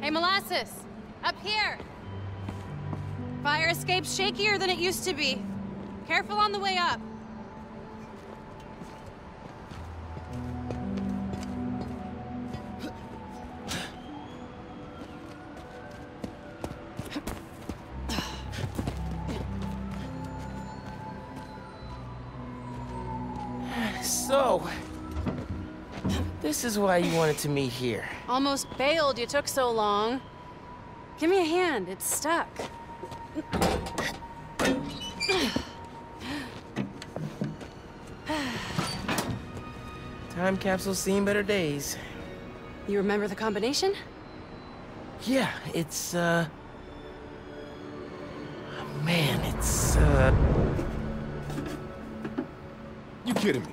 Hey, Molasses! Up here! Fire escape's shakier than it used to be. Careful on the way up. So, this is why you wanted to meet here. Almost bailed you took so long. Give me a hand, it's stuck. Time capsule seen better days. You remember the combination? Yeah, it's, uh... Man, it's, uh... You kidding me?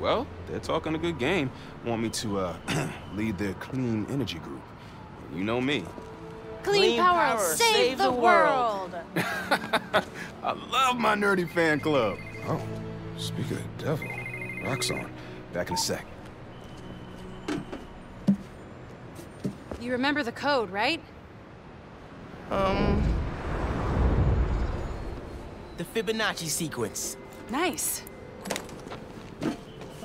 Well, they're talking a good game. Want me to, uh, lead their clean energy group. You know me. Clean, Clean power, power, save, the, world. I love my nerdy fan club. Oh, speak of the devil. Roxxon. Back in a sec. You remember the code, right? Um... The Fibonacci sequence. Nice.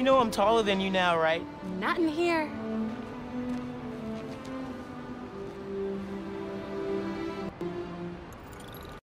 You know I'm taller than you now, right? Not in here.